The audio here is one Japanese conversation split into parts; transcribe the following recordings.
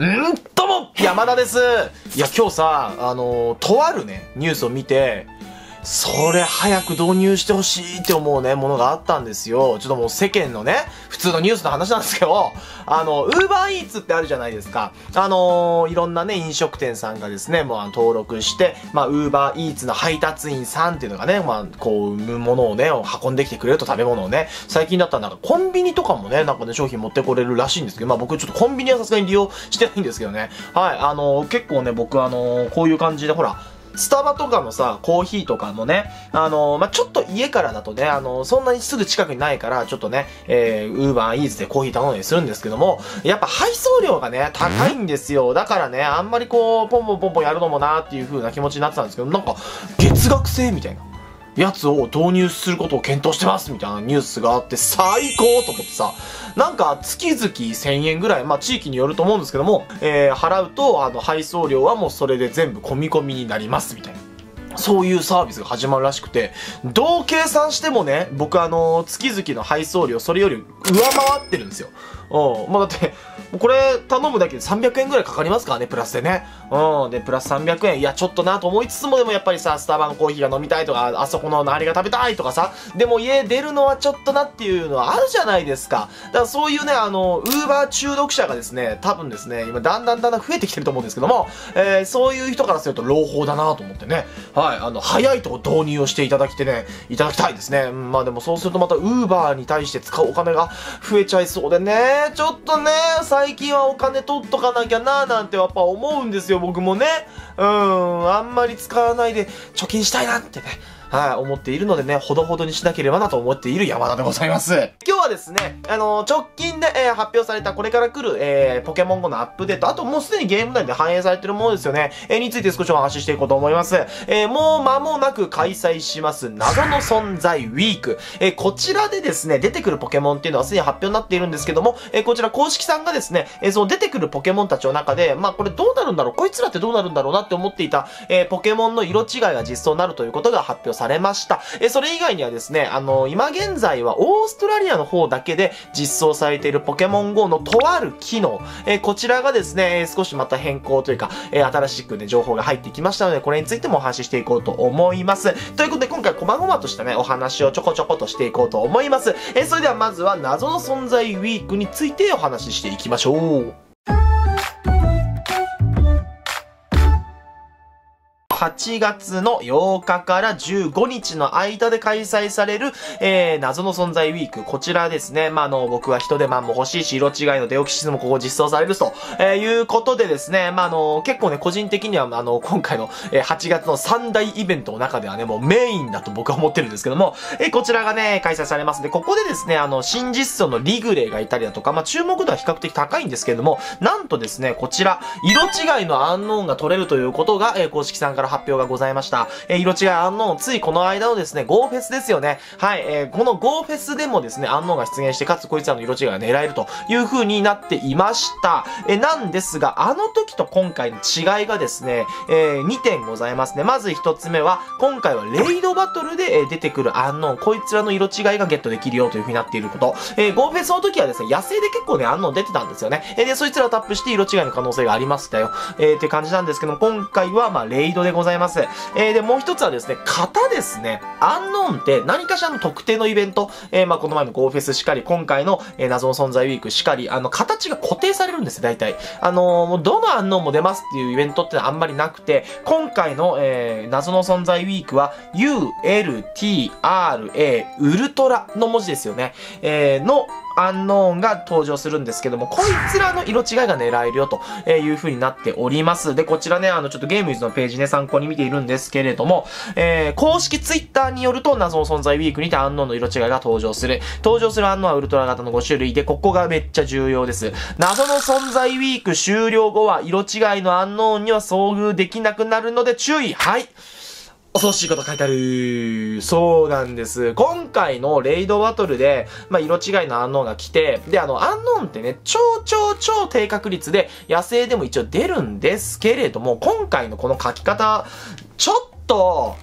うんとも！山田です。いや今日さ、あのとあるね、ニュースを見て、それ早く導入してほしいって思うね、ものがあったんですよ。ちょっともう世間のね、普通のニュースの話なんですけど、あの、ウーバーイーツってあるじゃないですか。あのー、いろんなね、飲食店さんがですね、もう登録して、まあ、ウーバーイーツの配達員さんっていうのがね、まあ、こう、ものをね、運んできてくれると食べ物をね、最近だったらなんかコンビニとかもね、なんかね、商品持ってこれるらしいんですけど、まあ僕ちょっとコンビニはさすがに利用してないんですけどね。はい、あのー、結構ね、僕あのー、こういう感じで、ほら、スタバとかのさ、コーヒーとかもね、あのー、まあ、ちょっと家からだとね、あのー、そんなにすぐ近くにないから、ちょっとね、えー、ウーバーイーズでコーヒー頼んだりするんですけども、やっぱ配送料がね、高いんですよ。だからね、あんまりこう、ポンポンポンポンやるのもなーっていう風な気持ちになってたんですけど、なんか、月額制みたいな。やつを導入することを検討してますみたいなニュースがあって最高と思ってさ、なんか月々1000円ぐらい、まあ地域によると思うんですけども、えー、払うと、あの配送料はもうそれで全部込み込みになりますみたいな。そういうサービスが始まるらしくて、どう計算してもね、僕あの、月々の配送料それより上回ってるんですよ。うん。まあ、だって、これ頼むだけで300円ぐらいかかりますからね、プラスでね。うん。で、プラス300円。いや、ちょっとなと思いつつもでもやっぱりさ、スタバのコーヒーが飲みたいとか、あそこの何が食べたいとかさ、でも家出るのはちょっとなっていうのはあるじゃないですか。だからそういうね、あの、ウーバー中毒者がですね、多分ですね、今だんだんだんだん増えてきてると思うんですけども、えー、そういう人からすると朗報だなと思ってね。はい。あの、早いとこ導入をしていただきてね、いただきたいですね。うん、まあでもそうするとまたウーバーに対して使うお金が増えちゃいそうでね、ちょっとね、近はお金取っとかなきゃななんてやっぱ思うんですよ、僕もね。うん、あんまり使わないで貯金したいなってね。はい、思っているのでね、ほどほどにしなければなと思っている山田でございます。今日はですね、あのー、直近で、えー、発表されたこれから来る、えー、ポケモン GO のアップデート、あともうすでにゲーム内で反映されてるものですよね、えー、について少しお話ししていこうと思います。えー、もう間もなく開催します、謎の存在ウィーク。えー、こちらでですね、出てくるポケモンっていうのはすでに発表になっているんですけども、えー、こちら公式さんがですね、えー、その出てくるポケモンたちの中で、まあこれどうなるんだろうこいつらってどうなるんだろうなって思っていた、えー、ポケモンの色違いが実装になるということが発表されされました。えそれ以外にはですね、あの、今現在はオーストラリアの方だけで実装されているポケモン GO のとある機能、えこちらがですね、少しまた変更というか、え新しくね、情報が入ってきましたので、これについてもお話ししていこうと思います。ということで、今回、細々としたね、お話をちょこちょことしていこうと思います。えそれではまずは、謎の存在ウィークについてお話ししていきましょう。8月の8日から15日の間で開催される、えー、謎の存在ウィーク。こちらですね。まあ、あの、僕は人手マンも欲しいし、色違いのデオキシズもここ実装されると、えー、いうことでですね。まあ、あの、結構ね、個人的には、あの、今回の、えー、8月の3大イベントの中ではね、もうメインだと僕は思ってるんですけども、えー、こちらがね、開催されますんで、ここでですね、あの、新実装のリグレーがいたりだとか、まあ、注目度は比較的高いんですけれども、なんとですね、こちら、色違いのアンノーンが取れるということが、えー、公式さんから発表がございました。えー、色違いアンノーン、ついこの間のですね、ゴーフェスですよね。はい、えー、このゴーフェスでもですね、アンノーンが出現して、かつこいつらの色違いが狙えるという風になっていました。えー、なんですが、あの時と今回の違いがですね、えー、2点ございますね。まず1つ目は、今回はレイドバトルで、え、出てくるアンノーン、こいつらの色違いがゲットできるよという風になっていること。えー、ゴーフェスの時はですね、野生で結構ね、アンノーン出てたんですよね。えー、で、そいつらをタップして色違いの可能性がありましたよ。えー、って感じなんですけども、今回は、まあ、レイドでございます。ございますえー、で、もう一つはですね、型ですね。アンノーンって何かしらの特定のイベント、えー、まあ、この前のゴーフェスしかり、今回の、えー、謎の存在ウィークしかり、あの、形が固定されるんですよ、大体。あのー、どのアンノーンも出ますっていうイベントってあんまりなくて、今回の、えー、謎の存在ウィークは、ULTRA、ウルトラの文字ですよね。えー、の、アンノーンが登場するんですけども、こいつらの色違いが狙えるよという風になっております。で、こちらね、あの、ちょっとゲームイズのページね、参考に見ているんですけれども、えー、公式ツイッターによると、謎の存在ウィークにてアンノーンの色違いが登場する。登場するアンノーンはウルトラ型の5種類で、ここがめっちゃ重要です。謎の存在ウィーク終了後は、色違いのアンノーンには遭遇できなくなるので注意はい恐ろしいこと書いてある。そうなんです。今回のレイドバトルで、まあ、色違いのアンノーンが来て、で、あの、アンノーンってね、超超超低確率で野生でも一応出るんですけれども、今回のこの書き方、ちょっと、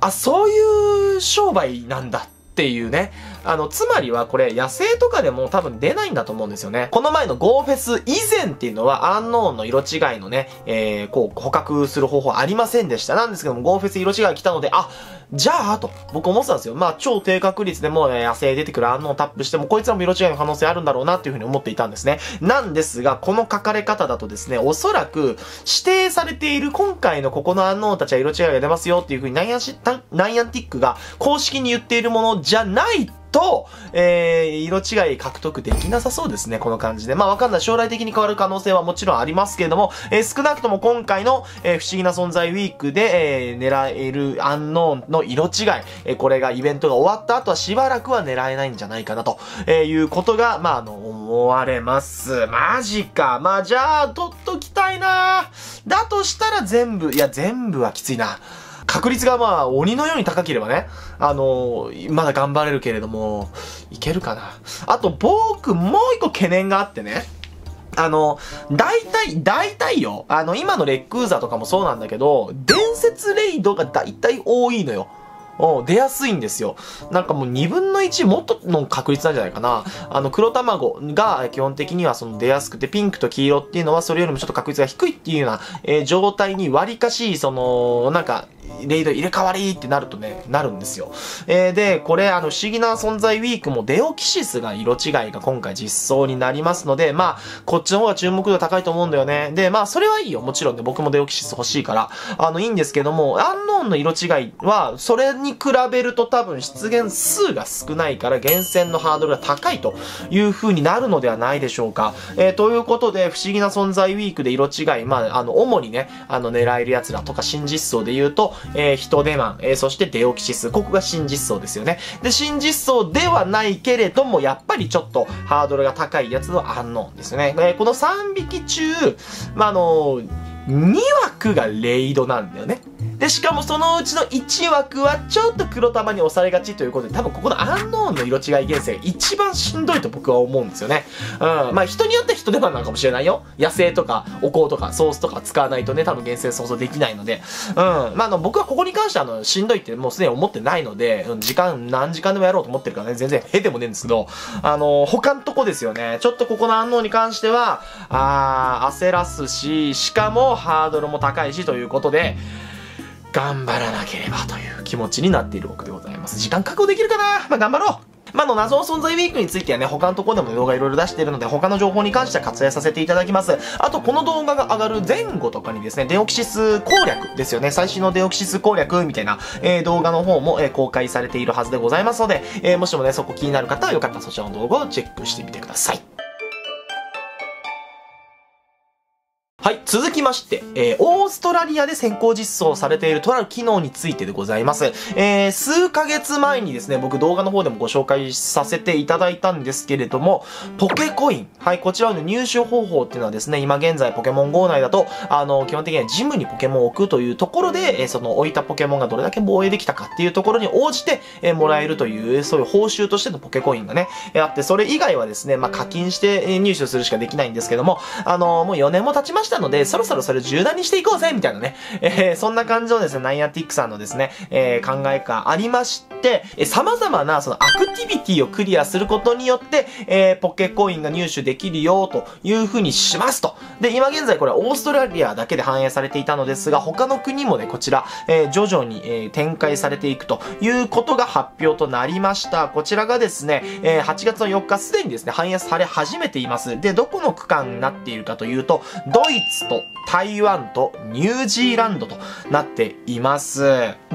あ、そういう商売なんだっていうね。あの、つまりはこれ、野生とかでも多分出ないんだと思うんですよね。この前の Go フェス以前っていうのは、アンノーンの色違いのね、えー、こう、捕獲する方法ありませんでした。なんですけども、Go フェス色違い来たので、あ、じゃあ、と、僕思ってたんですよ。まあ、超低確率でも、ね、野生出てくるアンノーンタップしても、こいつらも色違いの可能性あるんだろうなっていうふうに思っていたんですね。なんですが、この書かれ方だとですね、おそらく、指定されている今回のここのアンノーンたちは色違いが出ますよっていうふうに、ナイアンティックが公式に言っているものじゃないと、えー、色違い獲得できなさそうですね、この感じで。まあわかんない。将来的に変わる可能性はもちろんありますけれども、えー、少なくとも今回の、えー、不思議な存在ウィークで、えー、狙えるアンノーンの色違い、えー、これがイベントが終わった後はしばらくは狙えないんじゃないかなと、えー、いうことが、まああの、思われます。マジか。まあじゃあ、取っときたいなだとしたら全部、いや全部はきついな。確率がまあ鬼のように高ければね、あのー、まだ頑張れるけれども、いけるかな。あと僕もう一個懸念があってね、あの、大体、大体よ。あの、今のレックーザとかもそうなんだけど、伝説レイドが大体多いのよ。うん出やすいんですよ。なんかもう2分の1もっとの確率なんじゃないかな。あの、黒卵が基本的にはその出やすくて、ピンクと黄色っていうのはそれよりもちょっと確率が低いっていうような、えー、状態に割かし、その、なんか、レイド入れ替わりってなるとね、なるんですよ。えー、で、これ、あの、不思議な存在ウィークもデオキシスが色違いが今回実装になりますので、まあ、こっちの方が注目度高いと思うんだよね。で、まあ、それはいいよ。もちろんね、僕もデオキシス欲しいから、あの、いいんですけども、アンノーンの色違いは、それに比べると多分出現数が少ないから、厳選のハードルが高いという風になるのではないでしょうか。えー、ということで、不思議な存在ウィークで色違い、まあ、あの、主にね、あの、狙える奴らとか新実装で言うと、えー、人手マン、えー、そしてデオキシス。ここが新実装ですよね。で、新実装ではないけれども、やっぱりちょっとハードルが高いやつのアンノーンですよね。えー、この3匹中、まあ、あの2枠がレイドなんだよね。で、しかもそのうちの1枠はちょっと黒玉に押されがちということで、多分ここのアンノーンの色違い厳選一番しんどいと僕は思うんですよね。うん。まあ人によって人手間なのかもしれないよ。野生とかお香とかソースとか使わないとね、多分厳選想像できないので。うん。まああの僕はここに関してはあの、しんどいってもうすでに思ってないので、時間何時間でもやろうと思ってるからね、全然へでもねえんですけど、あの、他のとこですよね。ちょっとここのアンノーンに関しては、あー、焦らすし、しかもハードルも高いしということで、頑張らなければという気持ちになっている僕でございます。時間確保できるかな？まあ、頑張ろうまあ、の、謎の存在ウィークについてはね、他のところでも動画いろいろ出しているので、他の情報に関しては割愛させていただきます。あと、この動画が上がる前後とかにですね、デオキシス攻略ですよね。最新のデオキシス攻略みたいな、えー、動画の方も、えー、公開されているはずでございますので、えー、もしもね、そこ気になる方はよかったらそちらの動画をチェックしてみてください。はい、続きまして、えー、オーストラリアで先行実装されているとある機能についてでございます。えー、数ヶ月前にですね、僕動画の方でもご紹介させていただいたんですけれども、ポケコイン。はい、こちらの入手方法っていうのはですね、今現在ポケモン GO 内だと、あの、基本的にはジムにポケモンを置くというところで、えー、その置いたポケモンがどれだけ防衛できたかっていうところに応じて、えー、もらえるという、そういう報酬としてのポケコインがね、えー、あって、それ以外はですね、まあ、課金して入手するしかできないんですけども、あの、もう4年も経ちましたので、そろそろそれれ柔軟にしていこうぜみたいなね、えー、そんな感じのですね、ナイアティックさんのですね、えー、考えがありまして、えー、様々なそのアクティビティをクリアすることによって、えー、ポケコインが入手できるよという風にしますと。で、今現在これはオーストラリアだけで反映されていたのですが、他の国もね、こちら、えー、徐々に、えー、展開されていくということが発表となりました。こちらがですね、えー、8月の4日すでにですね、反映され始めています。で、どこの区間になっているかというと、ドイツと台湾とニュージーランドとなっています。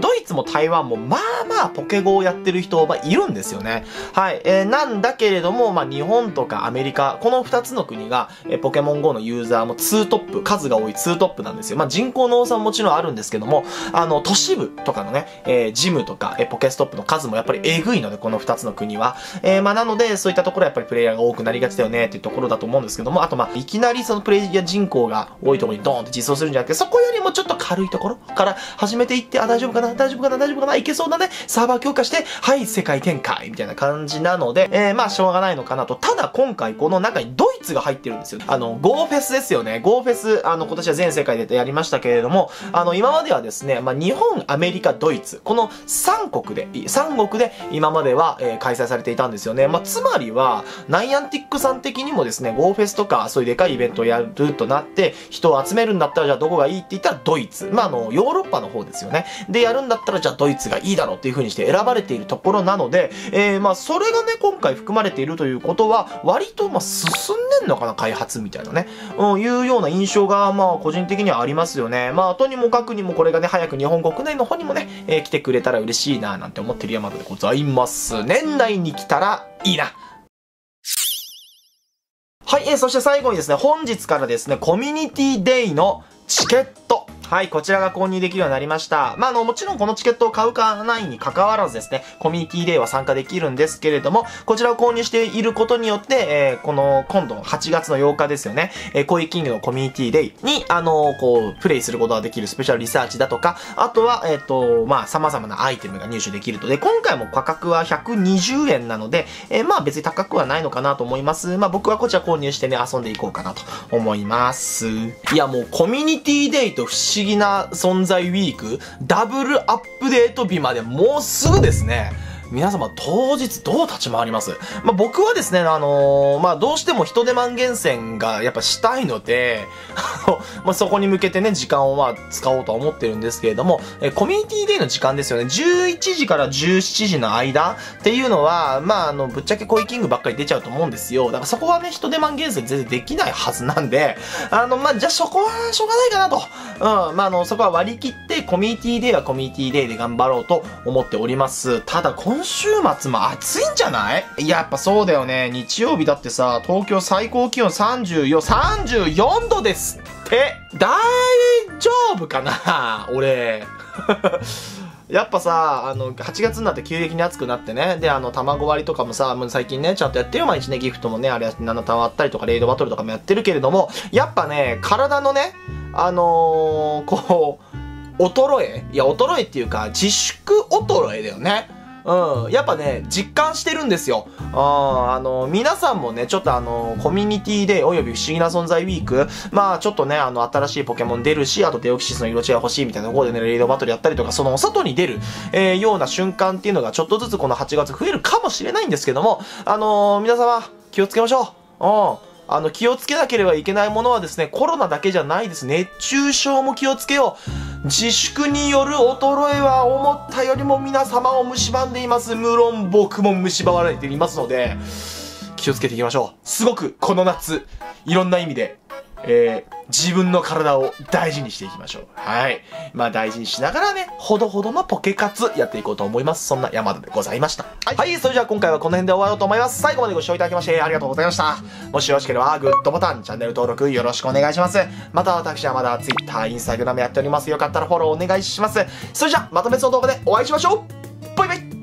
ドイツも台湾もまあまあポケゴをやってる人はいるんですよね。はい。えー、なんだけれども、まあ日本とかアメリカ、この2つの国が、えー、ポケモン GO のユーザーも2トップ、数が多い2トップなんですよ。まあ人口の多さももちろんあるんですけども、あの、都市部とかのね、えー、ジムとか、えー、ポケストップの数もやっぱりえぐいので、この2つの国は。えー、まあなので、そういったところはやっぱりプレイヤーが多くなりがちだよねっていうところだと思うんですけども、あとまあ、いきなりそのプレイヤー人口が多いところにドーンって実装するんじゃなくて、そこよりもちょっと軽いところから始めていって、あ、大丈夫かな？大丈夫かな？大丈夫かな？いけそうだね？サーバー強化して、はい、世界展開みたいな感じなので、えー、まあ、しょうがないのかなと。ただ今回この中にドイツが入ってるんですよ。あの、Go フェスですよね。ゴーフェス、あの、今年は全世界でやりましたけれども、あの、今まではですね、まあ、日本、アメリカ、ドイツ、この3国で、3国で今までは、えー、開催されていたんですよね。まあ、つまりは、ナイアンティックさん的にもですね、ゴーフェスとか、そういうでかいイベントをやるとなって、人を集めるんだったら、じゃあどこがいいって言ったらドイツ。まあ、あの、ヨーロッパの方ですよね。で、やるんだったら、じゃあドイツがいいだろうっていう風にして選ばれているところなので、えー、まあ、それがね、今回含まれているということは、割と、まあ、進んでんのかな、開発みたいなね。うん、いうような印象が、まあ、個人的にはありますよね。まあ、とにもかくにもこれがね、早く日本国内の方にもね、えー、来てくれたら嬉しいな、なんて思ってる山田でございます。年内に来たらいいな。はい、えー、そして最後にですね、本日からですね、コミュニティデイのチケット。はい、こちらが購入できるようになりました。まあ、あの、もちろんこのチケットを買うかないに関わらずですね、コミュニティデーは参加できるんですけれども、こちらを購入していることによって、えー、この、今度8月の8日ですよね、えー、コイキングのコミュニティデイに、あのー、こう、プレイすることができるスペシャルリサーチだとか、あとは、えっ、ー、と、まあ、様々なアイテムが入手できると。で、今回も価格は120円なので、えー、まあ、別に高くはないのかなと思います。まあ、僕はこちら購入してね、遊んでいこうかなと思います。いや、もう、コミュニティデイと不思思議な存在ウィーク、ダブルアップデート日までもうすぐですね。皆様当日どう立ち回ります？まあ、僕はですね、あのー、まあ、どうしても人手満厳選がやっぱしたいので、まあ、そこに向けてね、時間をまあ、使おうとは思ってるんですけれども、えコミュニティデーの時間ですよね。11時から17時の間っていうのは、まあ、あの、ぶっちゃけコイキングばっかり出ちゃうと思うんですよ。だからそこはね、人手満厳選全然できないはずなんで、あの、まあ、じゃあそこはしょうがないかなと。うん、まあ、あの、そこは割り切って、コミュニティデーはコミュニティデーで頑張ろうと思っております。ただ、今週末も暑いんじゃない？やっぱそうだよね。日曜日だってさ、東京最高気温34、34度ですって大丈夫かな？俺。やっぱさ、あの、8月になって急激に暑くなってね。で、あの、卵割りとかもさ、もう最近ね、ちゃんとやってる毎日ね、ギフトもね、あれ、7タ割ったりとか、レイドバトルとかもやってるけれども、やっぱね、体のね、あのー、こう、衰え？いや、衰えっていうか、自粛衰えだよね。うん、やっぱね、実感してるんですよ。ああの、皆さんもね、ちょっとあの、コミュニティでおよび不思議な存在ウィーク、まあちょっとね、あの、新しいポケモン出るし、あとデオキシスの色違い欲しいみたいなところでね、レイドバトルやったりとか、そのお外に出る、えー、ような瞬間っていうのがちょっとずつこの8月増えるかもしれないんですけども、あのー、皆様、気をつけましょう。うん。あの、気をつけなければいけないものはですね、コロナだけじゃないです。熱中症も気をつけよう。自粛による衰えは思ったよりも皆様を蝕んでいます。無論僕も蝕まれていますので、気をつけていきましょう。すごくこの夏、いろんな意味でえー、自分の体を大事にしていきましょう。はい。まあ大事にしながらね、ほどほどのポケ活やっていこうと思います。そんな山田でございました。はい。はい、それじゃあ今回はこの辺で終わろうと思います。最後までご視聴いただきましてありがとうございました。もしよろしければグッドボタン、チャンネル登録よろしくお願いします。また私はまだ Twitter、Instagram やっております。よかったらフォローお願いします。それじゃあまた別の動画でお会いしましょうバイバイ